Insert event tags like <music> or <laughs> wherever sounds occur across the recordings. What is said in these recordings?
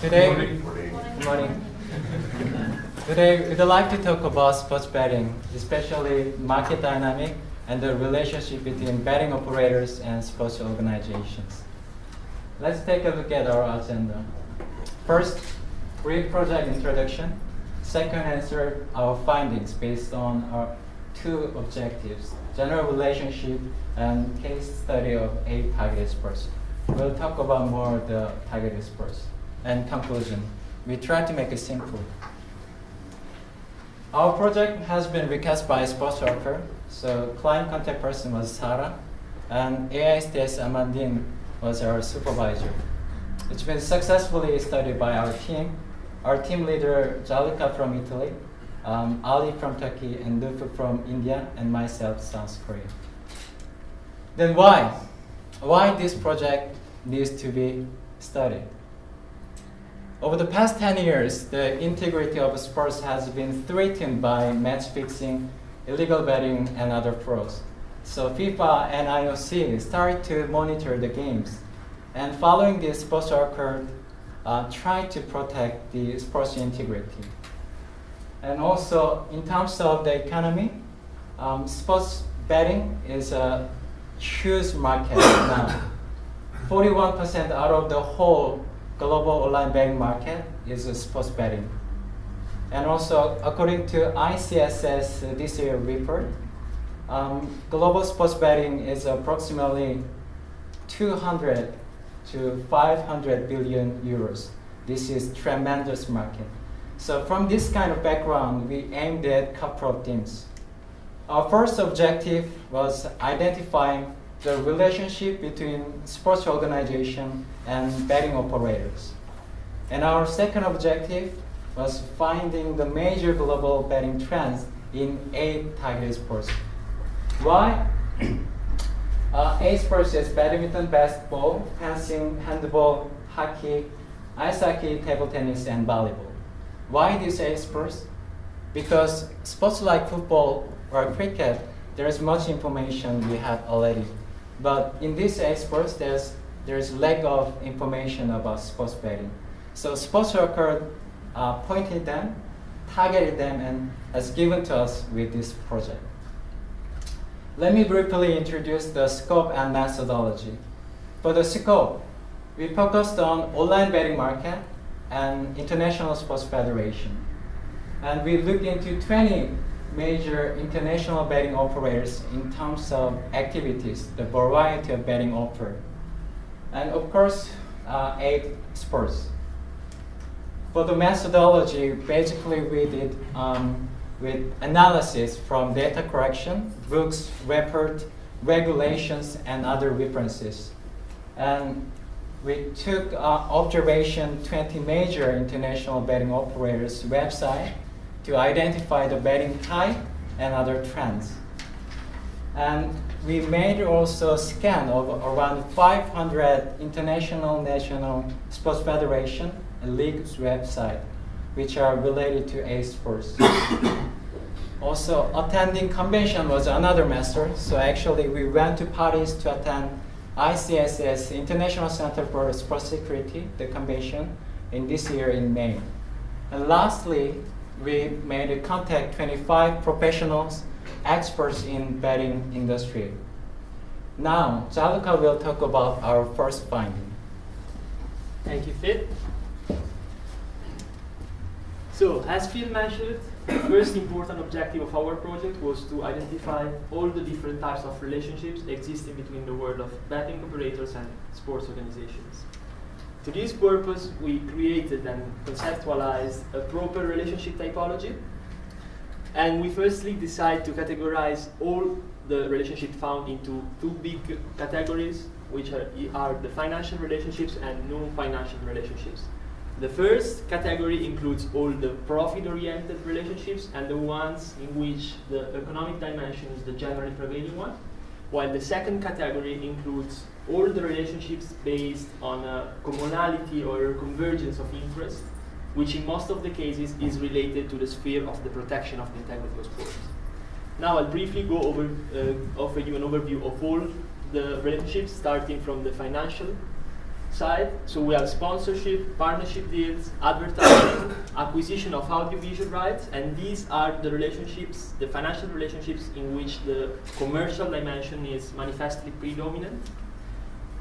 Today, morning. Good morning. Today, we'd like to talk about sports betting, especially market dynamic and the relationship between betting operators and sports organizations. Let's take a look at our agenda. First, brief project introduction. Second, answer our findings based on our two objectives, general relationship and case study of eight targeted sports. We'll talk about more the targeted sports. And conclusion, we try to make it simple. Our project has been recast by a SportAccord, so client contact person was Sarah, and AI AISTS Amandine was our supervisor. It's been successfully studied by our team. Our team leader, Gianluca from Italy, um, Ali from Turkey, and Nupur from India, and myself, South Korea. Then why? Why this project needs to be studied? Over the past 10 years, the integrity of sports has been threatened by match fixing, illegal betting, and other frauds. So FIFA and IOC started to monitor the games. And following this, SportAccord, uh, trying to protect the sports integrity. And also, in terms of the economy, um, sports betting is a huge market <coughs> now. 41% out of the whole global online betting market is a sports betting. And also, according to ICSS this year report, um, global sports betting is approximately 200 to 500 billion euros. This is tremendous market. So from this kind of background, we aimed at couple of things. Our first objective was identifying the relationship between sports organization and betting operators. And our second objective was finding the major global betting trends in eight targeted sports. Why? <clears throat> Uh, eight sports is badminton, basketball, fencing, handball, hockey, ice hockey, table tennis, and volleyball. Why these eight sports? Because sports like football or cricket, there is much information we have already. But in these experts, there's, there's lack of information about sports betting. So SportAccord uh, pointed them, targeted them, and has given to us with this project. Let me briefly introduce the scope and methodology. For the scope, we focused on online betting market and international sports federation. And we looked into 20 major international betting operators in terms of activities, the variety of betting offered. And of course, uh, eight sports. For the methodology, basically we did um, with analysis from data correction, books, report, regulations, and other references. And we took uh, observation 20 major international betting operators' website to identify the betting type and other trends. And we made also a scan of around 500 international national sports federation and leagues website, which are related to A sports. <coughs> also, attending convention was another method. So actually, we went to Paris to attend ICSS International Center for Sports Security, the convention, in this year in May. And lastly, we made a contact 25 professionals, experts in betting industry. Now, Gianluca will talk about our first finding. Thank you, Phil. So, as Phil mentioned, the first important objective of our project was to identify all the different types of relationships existing between the world of betting operators and sports organizations. To this purpose, we created and conceptualized a proper relationship typology. And we firstly decide to categorize all the relationships found into two big categories, which are, are the financial relationships and non-financial relationships. The first category includes all the profit-oriented relationships and the ones in which the economic dimension is the generally prevailing one, while the second category includes all the relationships based on a commonality or a convergence of interest, which in most of the cases is related to the sphere of the protection of the integrity of sports. Now I'll briefly go over, uh, offer you an overview of all the relationships, starting from the financial side. So we have sponsorship, partnership deals, advertising, <coughs> acquisition of audiovisual rights, and these are the relationships, the financial relationships in which the commercial dimension is manifestly predominant.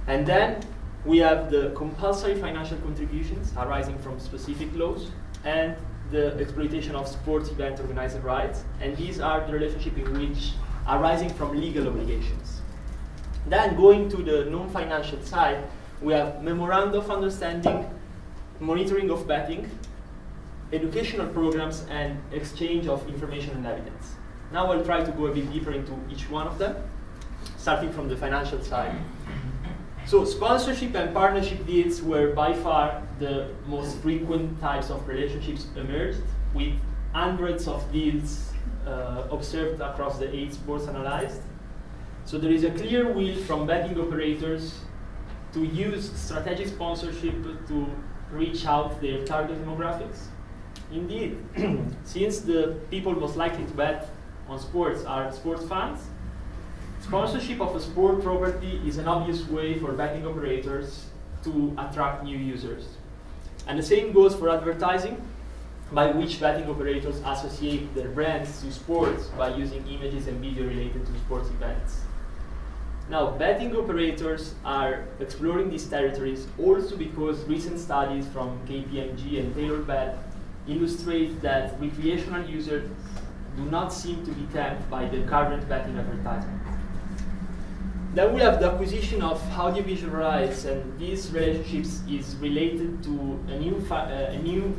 And then we have the compulsory financial contributions arising from specific laws and the exploitation of sports event organizer rights. And these are the relationship in which arising from legal obligations. Then going to the non-financial side, we have memorandum of understanding, monitoring of betting, educational programs, and exchange of information and evidence. Now I'll try to go a bit deeper into each one of them, starting from the financial side. So sponsorship and partnership deals were by far the most frequent types of relationships emerged, with hundreds of deals uh, observed across the eight sports analyzed. So there is a clear will from betting operators to use strategic sponsorship to reach out their target demographics. Indeed, <clears throat> since the people most likely to bet on sports are sports fans, sponsorship of a sport property is an obvious way for betting operators to attract new users. And the same goes for advertising, by which betting operators associate their brands to sports by using images and video related to sports events. Now, betting operators are exploring these territories also because recent studies from KPMG and TaylorBet illustrate that recreational users do not seem to be tempted by the current betting advertisement. Then we have the acquisition of audiovisual rights, and these relationships is related to a new, uh, a new,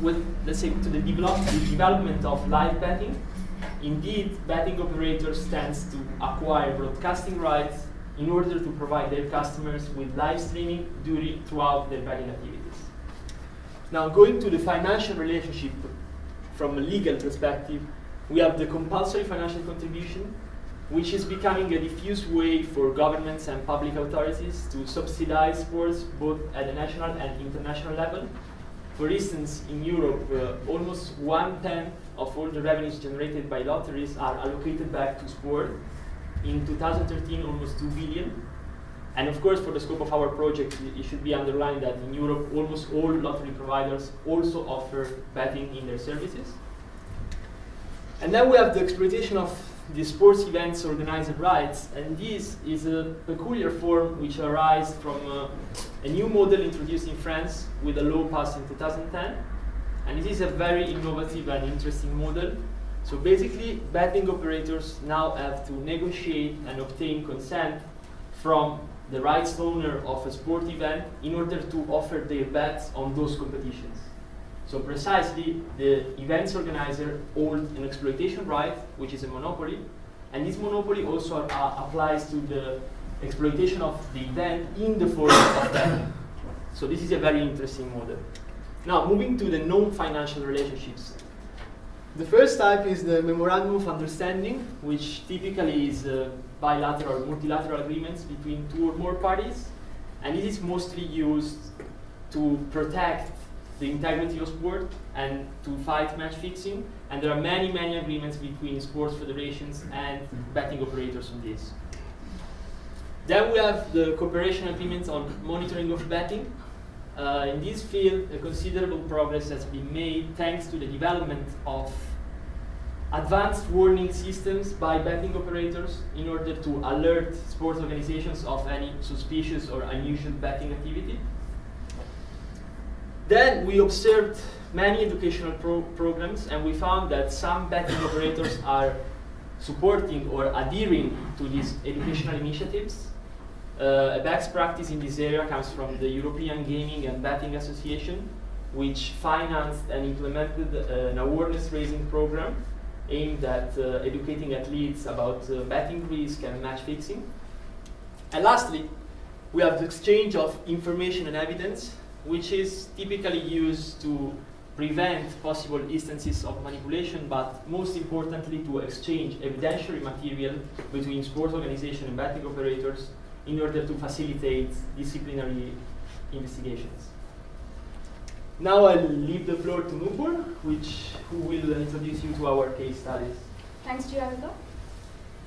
with let's say, to the, develop, the development of live betting, Indeed, betting operators tend to acquire broadcasting rights in order to provide their customers with live streaming during, throughout their betting activities. Now, going to the financial relationship from a legal perspective, we have the compulsory financial contribution, which is becoming a diffuse way for governments and public authorities to subsidize sports both at the national and international level for instance, in Europe, uh, almost one-tenth of all the revenues generated by lotteries are allocated back to sport. In 2013, almost 2 billion. And of course, for the scope of our project, it should be underlined that in Europe, almost all lottery providers also offer betting in their services. And then we have the exploitation of the sports events organized rights, and this is a peculiar form which arises from uh, a new model introduced in France with a law passed in 2010. And it is a very innovative and interesting model. So basically, betting operators now have to negotiate and obtain consent from the rights owner of a sport event in order to offer their bets on those competitions. So precisely, the events organizer holds an exploitation right, which is a monopoly, and this monopoly also uh, applies to the exploitation of the event in the form of betting. So this is a very interesting model. Now, moving to the non-financial relationships. The first type is the memorandum of understanding, which typically is uh, bilateral or multilateral agreements between two or more parties, and it is mostly used to protect the integrity of sport and to fight match fixing. And there are many, many agreements between sports federations and betting operators on this. Then we have the cooperation agreements on monitoring of betting. Uh, in this field, considerable progress has been made thanks to the development of advanced warning systems by betting operators in order to alert sports organizations of any suspicious or unusual betting activity. Then we observed many educational pro programs and we found that some betting operators <laughs> are supporting or adhering to these educational initiatives. Uh, a best practice in this area comes from the European Gaming and Betting Association, which financed and implemented uh, an awareness raising program aimed at uh, educating athletes about uh, betting risk and match fixing. And lastly, we have the exchange of information and evidence which is typically used to prevent possible instances of manipulation, but most importantly to exchange evidentiary material between sports organizations and betting operators in order to facilitate disciplinary investigations. Now I'll leave the floor to Nupur, which who will introduce you to our case studies. Thanks, Gianluca.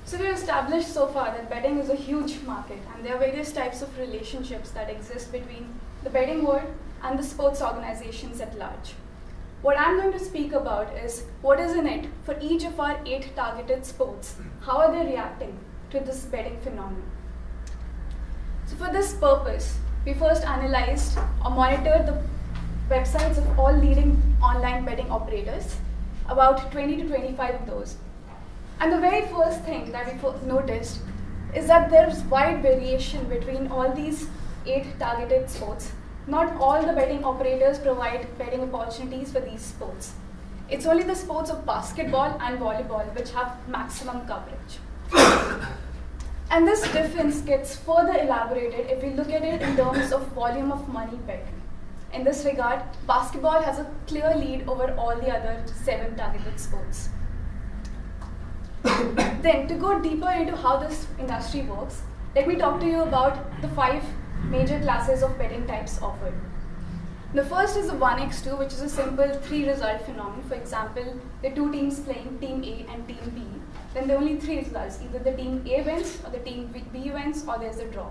So we've established so far that betting is a huge market and there are various types of relationships that exist between the betting world and the sports organizations at large. What I'm going to speak about is what is in it for each of our eight targeted sports. How are they reacting to this betting phenomenon? So for this purpose, we first analyzed or monitored the websites of all leading online betting operators, about 20 to 25 of those. And the very first thing that we noticed is that there's wide variation between all these eight targeted sports. Not all the betting operators provide betting opportunities for these sports. It's only the sports of basketball and volleyball which have maximum coverage. and this difference gets further elaborated if we look at it in terms of volume of money bet. In this regard, basketball has a clear lead over all the other seven targeted sports. <coughs> then, to go deeper into how this industry works, let me talk to you about the five major classes of betting types offered. The first is the 1x2, which is a simple three result phenomenon. For example, the two teams playing Team A and Team B. Then there are only three results either the Team A wins, or the Team B wins, or there's a draw.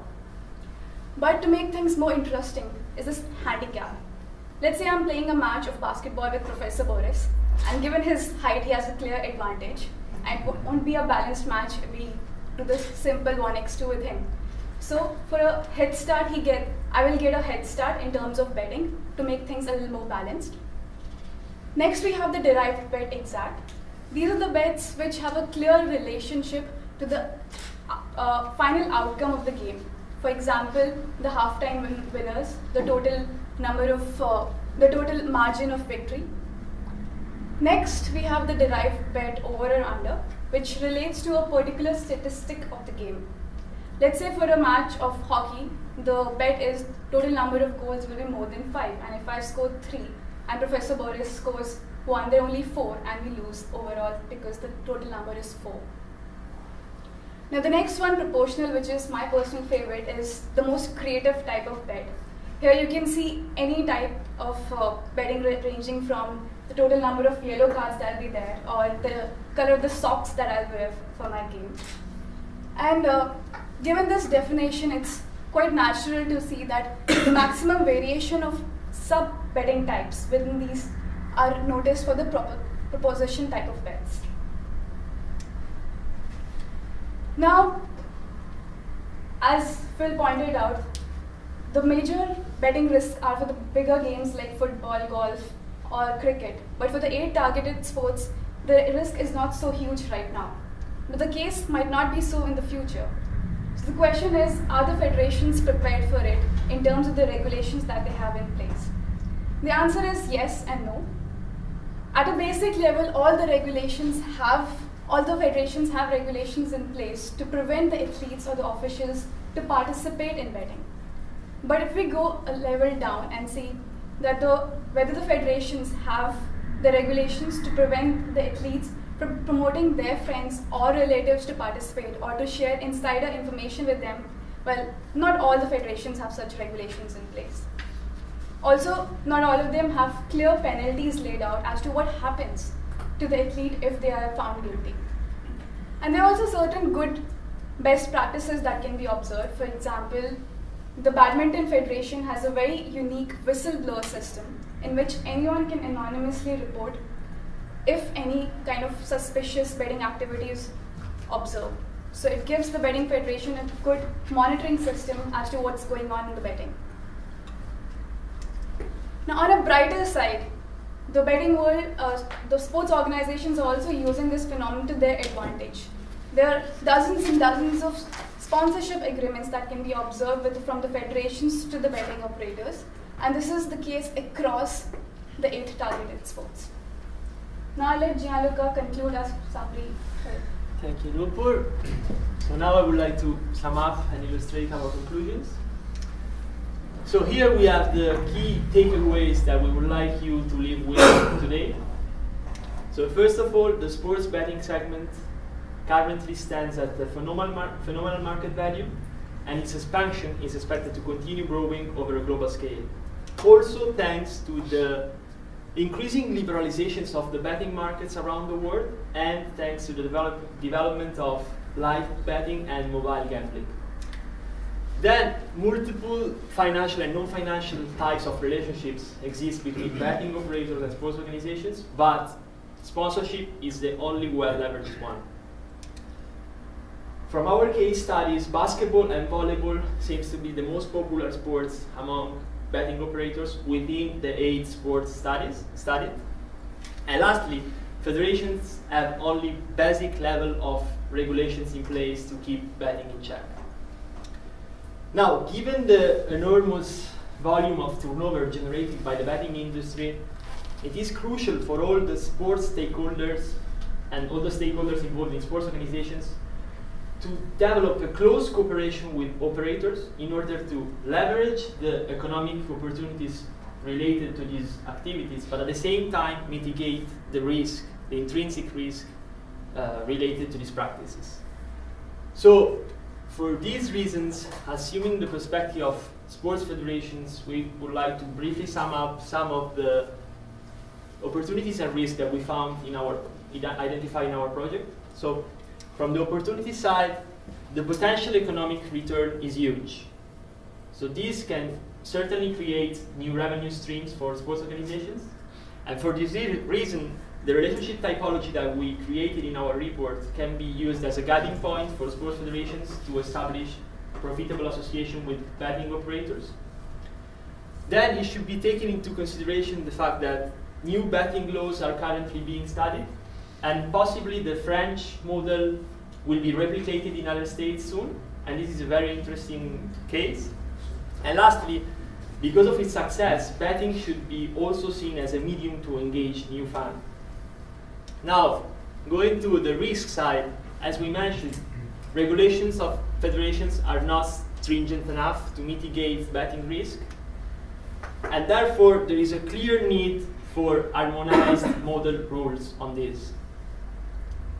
But to make things more interesting is this handicap. Let's say I'm playing a match of basketball with Professor Boris, and given his height, he has a clear advantage. And it won't be a balanced match if we do this simple 1x2 with him. So for a head start, he get I will get a head start in terms of betting to make things a little more balanced. Next, we have the derived bet exact. These are the bets which have a clear relationship to the uh, final outcome of the game. For example, the halftime win winners, the total number of, uh, the total margin of victory. Next, we have the derived bet over or under, which relates to a particular statistic of the game. Let's say for a match of hockey, the bet is total number of goals will be more than five, and if I score three, and Professor Boris scores one, there are only four, and we lose overall because the total number is four. Now the next one, proposition, which is my personal favorite, is the most creative type of bet. Here you can see any type of uh, betting ranging from the total number of yellow cards that will be there or the color of the socks that I'll wear for my game. And uh, given this definition, it's quite natural to see that the maximum variation of sub-betting types within these are noticed for the proposition type of bets. Now, as Phil pointed out, the major betting risks are for the bigger games like football, golf, or cricket. But for the eight targeted sports, the risk is not so huge right now. But the case might not be so in the future. The question is, are the federations prepared for it in terms of the regulations that they have in place? The answer is yes and no. At a basic level, all the regulations have all the federations have regulations in place to prevent the athletes or the officials to participate in betting. But if we go a level down and see that the whether the federations have the regulations to prevent the athletes promoting their friends or relatives to participate or to share insider information with them, well, not all the federations have such regulations in place. Also, not all of them have clear penalties laid out as to what happens to the athlete if they are found guilty. And there are also certain good best practices that can be observed. For example, the Badminton Federation has a very unique whistleblower system in which anyone can anonymously report if any kind of suspicious betting activity is observed. So it gives the Betting Federation a good monitoring system as to what's going on in the betting. Now on a brighter side, the betting world, uh, the sports organizations are also using this phenomenon to their advantage. There are dozens and dozens of sponsorship agreements that can be observed with, from the federations to the betting operators. And this is the case across the eight targeted sports. Now I'll let Gianluca conclude our summary. Thank you, Nupur. So now I would like to sum up and illustrate our conclusions. So here we have the key takeaways that we would like you to leave with today. So first of all, the sports betting segment currently stands at the phenomenal, mar phenomenal market value, and its expansion is expected to continue growing over a global scale. Also thanks to the increasing liberalizations of the betting markets around the world, and thanks to the develop development of live betting and mobile gambling. Then multiple financial and non-financial types of relationships exist between <clears throat> betting operators and sports organizations, but sponsorship is the only well-leveraged one. From our case studies, basketball and volleyball seems to be the most popular sports among betting operators within the eight sports studies studied. And lastly, federations have only basic level of regulations in place to keep betting in check. Now, given the enormous volume of turnover generated by the betting industry, it is crucial for all the sports stakeholders and all the stakeholders involved in sports organizations to develop a close cooperation with operators in order to leverage the economic opportunities related to these activities, but at the same time mitigate the risk, the intrinsic risk uh, related to these practices. So for these reasons, assuming the perspective of sports federations, we would like to briefly sum up some of the opportunities and risks that we found in our identify in our project. So from the opportunity side, the potential economic return is huge. So this can certainly create new revenue streams for sports organizations. And for this reason, the relationship typology that we created in our report can be used as a guiding point for sports federations to establish profitable association with betting operators. Then it should be taken into consideration the fact that new betting laws are currently being studied, and possibly the French model will be replicated in other states soon, and this is a very interesting case. And lastly, because of its success, betting should be also seen as a medium to engage new fans. Now, going to the risk side, as we mentioned, regulations of federations are not stringent enough to mitigate betting risk, and therefore there is a clear need for harmonized <coughs> model rules on this.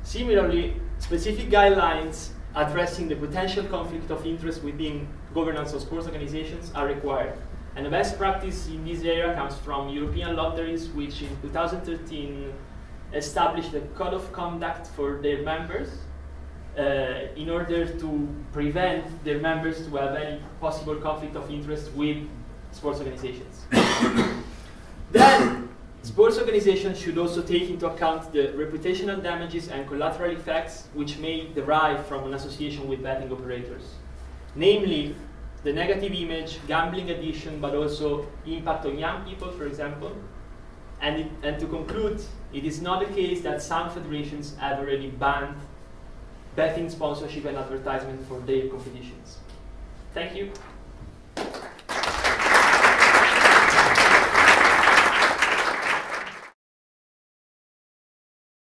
Similarly, specific guidelines addressing the potential conflict of interest within governance of sports organizations are required. And the best practice in this area comes from European lotteries, which in 2013 established a code of conduct for their members uh, in order to prevent their members to have any possible conflict of interest with sports organizations. Sports organizations should also take into account the reputational damages and collateral effects which may derive from an association with betting operators. Namely, the negative image, gambling addiction, but also impact on young people, for example, and, it, and to conclude, it is not the case that some federations have already banned betting sponsorship and advertisement for their competitions. Thank you.